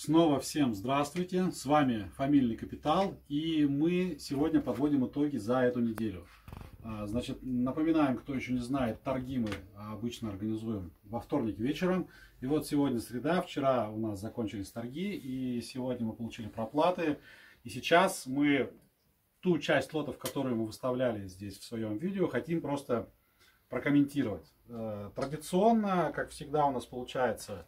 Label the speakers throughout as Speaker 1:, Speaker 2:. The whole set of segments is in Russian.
Speaker 1: Снова всем здравствуйте, с вами Фамильный Капитал и мы сегодня подводим итоги за эту неделю. А, значит, напоминаем, кто еще не знает, торги мы обычно организуем во вторник вечером. И вот сегодня среда, вчера у нас закончились торги и сегодня мы получили проплаты. И сейчас мы ту часть лотов, которую мы выставляли здесь в своем видео, хотим просто прокомментировать. Э, традиционно, как всегда у нас получается,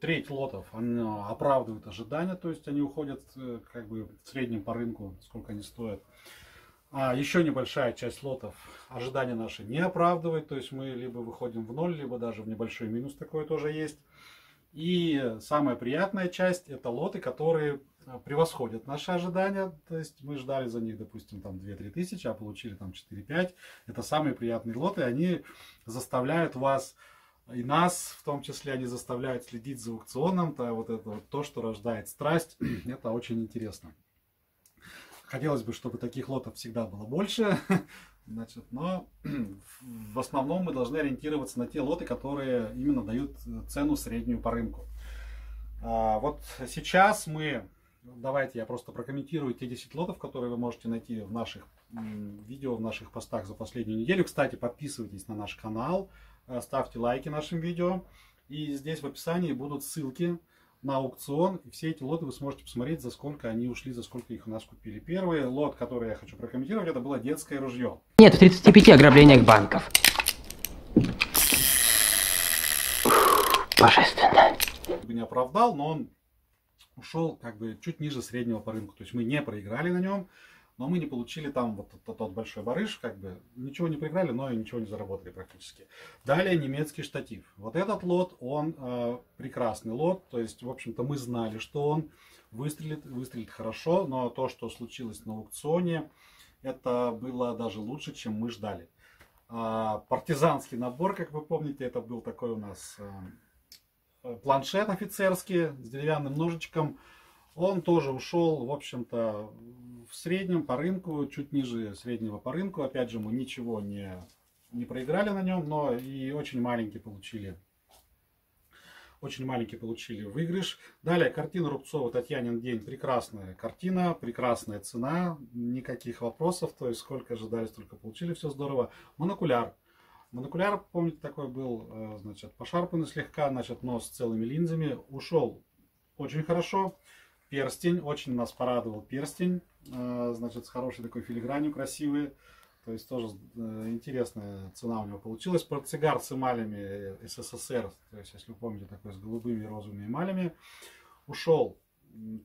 Speaker 1: треть лотов оправдывают ожидания, то есть они уходят э, как бы в среднем по рынку, сколько они стоят. А еще небольшая часть лотов ожидания наши не оправдывает, то есть мы либо выходим в ноль, либо даже в небольшой минус такое тоже есть. И самая приятная часть это лоты, которые э, превосходят наши ожидания. То есть мы ждали за них, допустим, там 2-3 тысячи, а получили там 4-5. Это самые приятные лоты. Они заставляют вас и нас, в том числе, они заставляют следить за аукционом. То, вот это вот то, что рождает страсть, это очень интересно. Хотелось бы, чтобы таких лотов всегда было больше. Значит, но в основном мы должны ориентироваться на те лоты, которые именно дают цену среднюю по рынку. А, вот сейчас мы, давайте я просто прокомментирую те 10 лотов, которые вы можете найти в наших видео, в наших постах за последнюю неделю. Кстати, подписывайтесь на наш канал, ставьте лайки нашим видео. И здесь в описании будут ссылки на аукцион. И все эти лоты вы сможете посмотреть, за сколько они ушли, за сколько их у нас купили. Первый лот, который я хочу прокомментировать, это было детское ружье.
Speaker 2: Нет, в 35 ограблениях банков. Божественно.
Speaker 1: Не оправдал, но он ушел как бы чуть ниже среднего по рынку. То есть мы не проиграли на нем но мы не получили там вот тот, тот большой барыш, как бы ничего не проиграли, но и ничего не заработали практически. Далее немецкий штатив. Вот этот лот, он э, прекрасный лот, то есть, в общем-то, мы знали, что он выстрелит, выстрелит хорошо, но то, что случилось на аукционе, это было даже лучше, чем мы ждали. А, партизанский набор, как вы помните, это был такой у нас э, планшет офицерский с деревянным ножичком. Он тоже ушел, в общем-то, в среднем по рынку, чуть ниже среднего по рынку. Опять же, мы ничего не, не проиграли на нем, но и очень маленький получили очень маленький получили выигрыш. Далее картина Рубцова «Татьянин день». Прекрасная картина, прекрасная цена, никаких вопросов. То есть сколько ожидали, столько получили, все здорово. Монокуляр. Монокуляр, помните, такой был, э, значит, пошарпанный слегка, значит, но с целыми линзами. Ушел очень хорошо. Перстень, очень нас порадовал перстень. Э, значит, с хорошей такой филигранью красивый. То есть тоже э, интересная цена у него получилась. Портсигар с эмалями СССР, то есть, если вы помните, такой с голубыми и розовыми эмалями. Ушел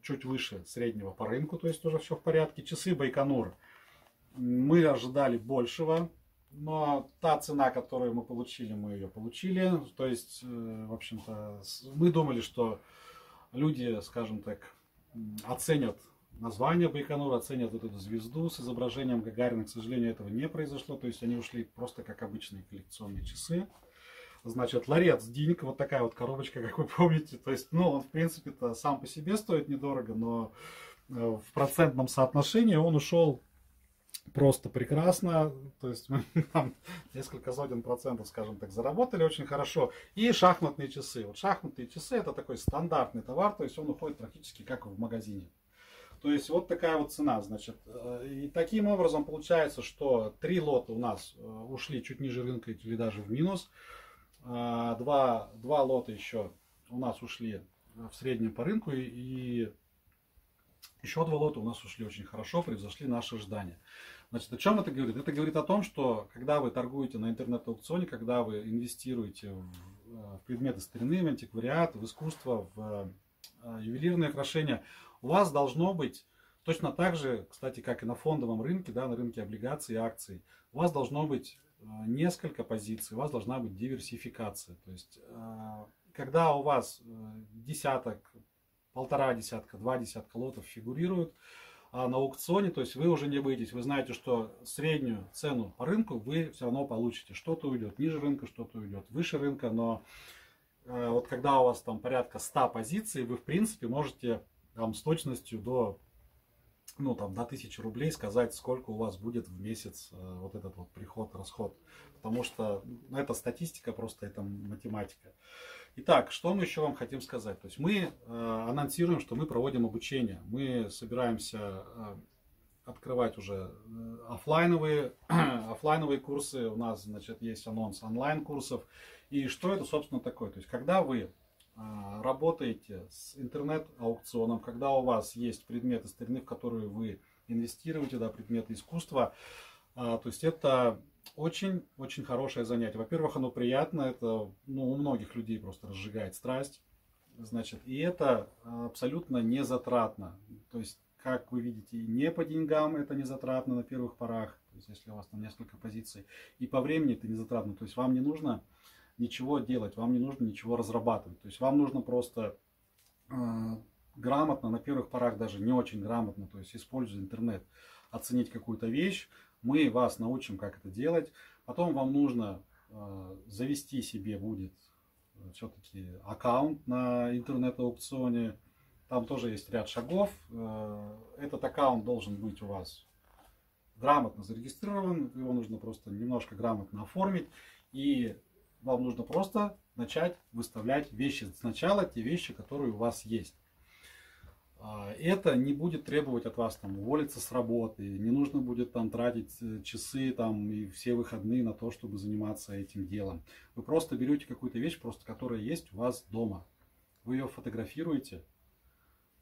Speaker 1: чуть выше среднего по рынку, то есть тоже все в порядке. Часы Байконур. Мы ожидали большего, но та цена, которую мы получили, мы ее получили. То есть, э, в общем-то, мы думали, что люди, скажем так, оценят название Байконура, оценят вот эту звезду с изображением Гагарина. К сожалению, этого не произошло. То есть они ушли просто как обычные коллекционные часы. Значит, ларец Динк, вот такая вот коробочка, как вы помните. То есть, ну, он, в принципе-то, сам по себе стоит недорого, но э, в процентном соотношении он ушел просто прекрасно. То есть мы там несколько сотен процентов, скажем так, заработали очень хорошо. И шахматные часы. Вот шахматные часы это такой стандартный товар, то есть он уходит практически как в магазине. То есть вот такая вот цена, значит. Э, и таким образом получается, что три лота у нас э, ушли чуть ниже рынка или даже в минус. А, два, два лота еще у нас ушли в среднем по рынку. И еще два лота у нас ушли очень хорошо, превзошли наши ожидания. Значит, о чем это говорит? Это говорит о том, что когда вы торгуете на интернет-аукционе, когда вы инвестируете в, э, в предметы старины, в антиквариат, в искусство, в ювелирные украшения, у вас должно быть точно так же, кстати, как и на фондовом рынке, да, на рынке облигаций и акций, у вас должно быть э, несколько позиций, у вас должна быть диверсификация. То есть, э, когда у вас э, десяток, полтора десятка, два десятка лотов фигурируют а на аукционе, то есть вы уже не боитесь, вы знаете, что среднюю цену по рынку вы все равно получите. Что-то уйдет ниже рынка, что-то уйдет выше рынка, но вот когда у вас там порядка 100 позиций, вы в принципе можете там с точностью до ну, там, до 1000 рублей сказать, сколько у вас будет в месяц э, вот этот вот приход, расход. Потому что ну, это статистика, просто это математика. Итак, что мы еще вам хотим сказать? То есть мы э, анонсируем, что мы проводим обучение. Мы собираемся э, открывать уже э, офлайновые, офлайновые курсы. У нас, значит, есть анонс онлайн-курсов. И что это, собственно, такое? То есть, когда вы э, работаете с интернет-аукционом, когда у вас есть предметы старины, в которые вы инвестируете, да, предметы искусства, э, то есть это очень-очень хорошее занятие. Во-первых, оно приятно, это ну, у многих людей просто разжигает страсть. Значит, и это абсолютно не затратно. То есть, как вы видите, не по деньгам это не затратно на первых порах, то есть, если у вас там несколько позиций, и по времени это не затратно. То есть, вам не нужно ничего делать, вам не нужно ничего разрабатывать. То есть, вам нужно просто э, грамотно, на первых порах даже не очень грамотно, то есть, используя интернет, оценить какую-то вещь, мы вас научим, как это делать. Потом вам нужно э, завести себе будет э, все-таки аккаунт на интернет-аукционе. Там тоже есть ряд шагов. Э, этот аккаунт должен быть у вас грамотно зарегистрирован. Его нужно просто немножко грамотно оформить. И вам нужно просто начать выставлять вещи. Сначала те вещи, которые у вас есть. А, это не будет требовать от вас там уволиться с работы, не нужно будет там тратить э, часы там и все выходные на то, чтобы заниматься этим делом. Вы просто берете какую-то вещь, просто которая есть у вас дома. Вы ее фотографируете,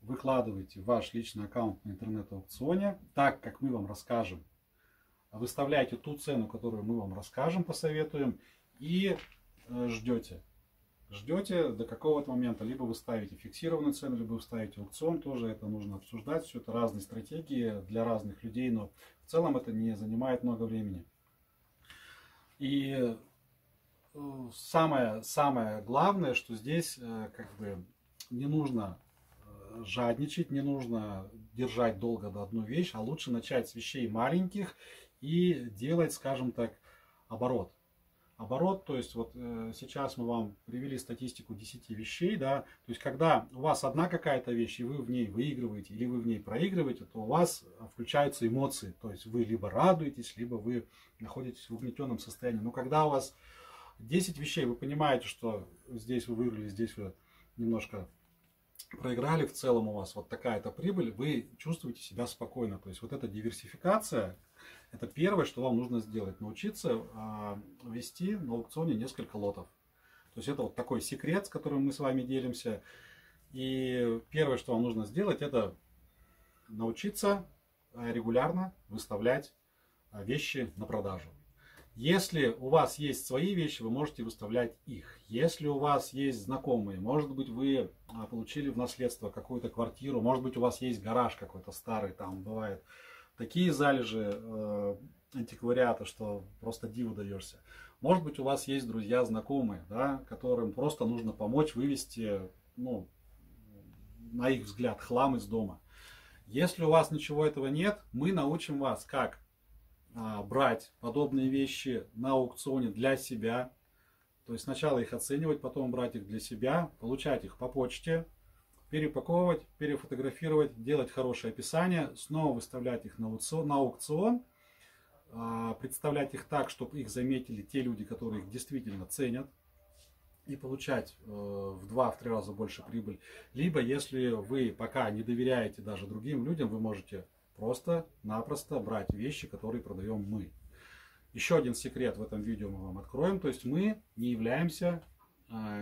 Speaker 1: выкладываете в ваш личный аккаунт на интернет-аукционе, так как мы вам расскажем. Выставляете ту цену, которую мы вам расскажем, посоветуем, и э, ждете ждете до какого-то момента, либо вы ставите фиксированную цену, либо вы ставите аукцион, тоже это нужно обсуждать, все это разные стратегии для разных людей, но в целом это не занимает много времени. И э, самое, самое главное, что здесь э, как бы не нужно э, жадничать, не нужно держать долго до одну вещь, а лучше начать с вещей маленьких и делать, скажем так, оборот оборот, то есть вот э, сейчас мы вам привели статистику 10 вещей, да, то есть когда у вас одна какая-то вещь, и вы в ней выигрываете, или вы в ней проигрываете, то у вас включаются эмоции, то есть вы либо радуетесь, либо вы находитесь в угнетенном состоянии. Но когда у вас 10 вещей, вы понимаете, что здесь вы выиграли, здесь вы немножко проиграли, в целом у вас вот такая-то прибыль, вы чувствуете себя спокойно. То есть вот эта диверсификация, это первое, что вам нужно сделать. Научиться а, вести на аукционе несколько лотов. То есть это вот такой секрет, с которым мы с вами делимся. И первое, что вам нужно сделать, это научиться а, регулярно выставлять а, вещи на продажу. Если у вас есть свои вещи, вы можете выставлять их. Если у вас есть знакомые, может быть, вы получили в наследство какую-то квартиру, может быть, у вас есть гараж какой-то старый, там бывает такие залежи э, антиквариата, что просто диву даешься. Может быть, у вас есть друзья, знакомые, да, которым просто нужно помочь вывести, ну, на их взгляд, хлам из дома. Если у вас ничего этого нет, мы научим вас, как а, брать подобные вещи на аукционе для себя. То есть сначала их оценивать, потом брать их для себя, получать их по почте, перепаковывать, перефотографировать, делать хорошее описание, снова выставлять их на аукцион, на аукцион а, представлять их так, чтобы их заметили те люди, которые их действительно ценят, и получать э, в два-три раза больше прибыль. Либо, если вы пока не доверяете даже другим людям, вы можете просто-напросто брать вещи, которые продаем мы. Еще один секрет в этом видео мы вам откроем. То есть мы не являемся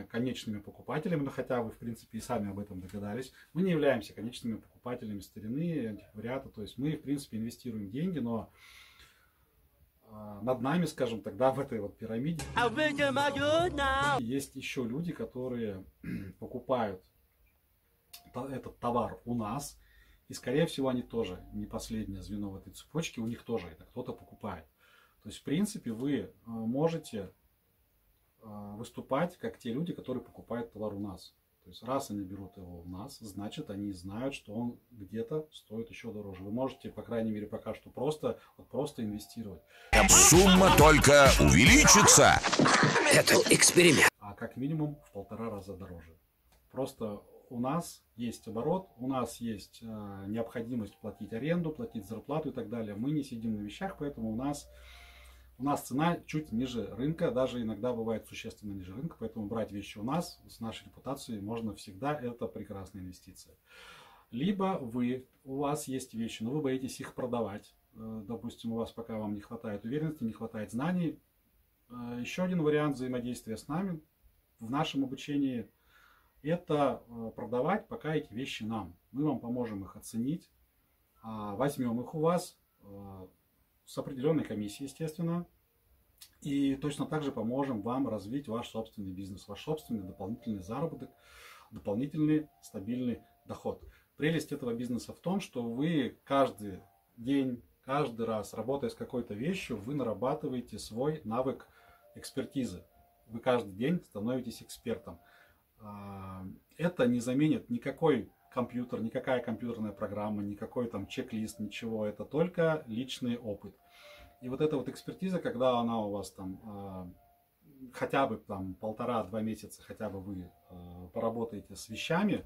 Speaker 1: конечными покупателями, но хотя вы, в принципе, и сами об этом догадались, мы не являемся конечными покупателями старины, антиквариата, то есть мы, в принципе, инвестируем деньги, но э, над нами, скажем тогда, в этой вот пирамиде. Есть еще люди, которые покупают этот товар у нас, и, скорее всего, они тоже не последнее звено в этой цепочке, у них тоже это кто-то покупает. То есть, в принципе, вы э, можете а, выступать как те люди, которые покупают товар у нас. То есть раз они берут его у нас, значит они знают, что он где-то стоит еще дороже. Вы можете, по крайней мере, пока что просто, вот просто инвестировать.
Speaker 3: Сумма только увеличится.
Speaker 2: Это эксперимент.
Speaker 1: А как минимум в полтора раза дороже. Просто у нас есть оборот, у нас есть э, необходимость платить аренду, платить зарплату и так далее. Мы не сидим на вещах, поэтому у нас У нас цена чуть ниже рынка, даже иногда бывает существенно ниже рынка, поэтому брать вещи у нас с нашей репутацией можно всегда, это прекрасная инвестиция. Либо вы, у вас есть вещи, но вы боитесь их продавать. Э, допустим, у вас пока вам не хватает уверенности, не хватает знаний. Э, еще один вариант взаимодействия с нами в нашем обучении – это э, продавать пока эти вещи нам. Мы вам поможем их оценить, а, возьмем их у вас с определенной комиссией, естественно, и точно так же поможем вам развить ваш собственный бизнес, ваш собственный дополнительный заработок, дополнительный стабильный доход. Прелесть этого бизнеса в том, что вы каждый день, каждый раз, работая с какой-то вещью, вы нарабатываете свой навык экспертизы. Вы каждый день становитесь экспертом. А, это не заменит никакой компьютер, никакая компьютерная программа, никакой там чек-лист, ничего. Это только личный опыт. И вот эта вот экспертиза, когда она у вас там а, хотя бы там полтора-два месяца, хотя бы вы а, поработаете с вещами,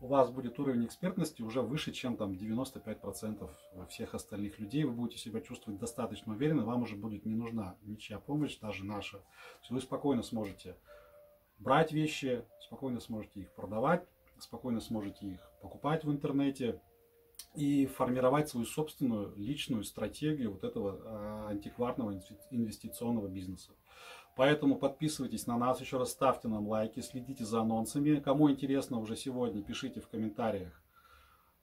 Speaker 1: у вас будет уровень экспертности уже выше, чем там 95% всех остальных людей. Вы будете себя чувствовать достаточно уверенно, вам уже будет не нужна ничья помощь, даже наша. Вы спокойно сможете брать вещи, спокойно сможете их продавать, спокойно сможете их покупать в интернете и формировать свою собственную личную стратегию вот этого а, антикварного инвестиционного бизнеса. Поэтому подписывайтесь на нас, еще раз ставьте нам лайки, следите за анонсами. Кому интересно уже сегодня, пишите в комментариях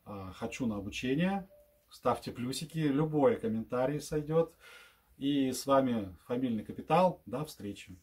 Speaker 1: а, «Хочу на обучение». Ставьте плюсики, любой комментарий сойдет. И с вами Фамильный Капитал. До встречи.